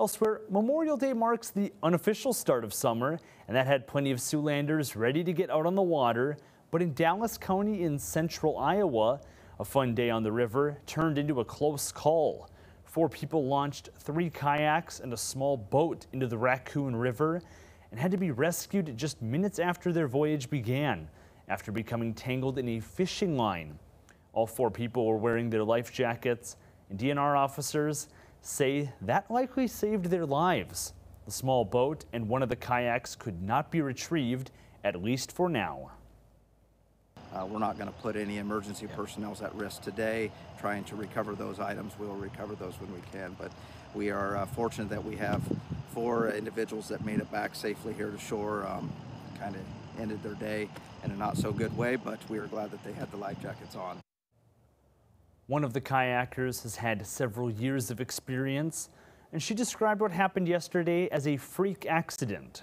Elsewhere, Memorial Day marks the unofficial start of summer, and that had plenty of Siouxlanders ready to get out on the water. But in Dallas County in central Iowa, a fun day on the river turned into a close call. Four people launched three kayaks and a small boat into the Raccoon River and had to be rescued just minutes after their voyage began after becoming tangled in a fishing line. All four people were wearing their life jackets, and DNR officers say that likely saved their lives. The small boat and one of the kayaks could not be retrieved, at least for now. Uh, we're not going to put any emergency personnel at risk today. Trying to recover those items, we'll recover those when we can. But we are uh, fortunate that we have four individuals that made it back safely here to shore. Um, kind of ended their day in a not so good way, but we are glad that they had the life jackets on. One of the kayakers has had several years of experience, and she described what happened yesterday as a freak accident.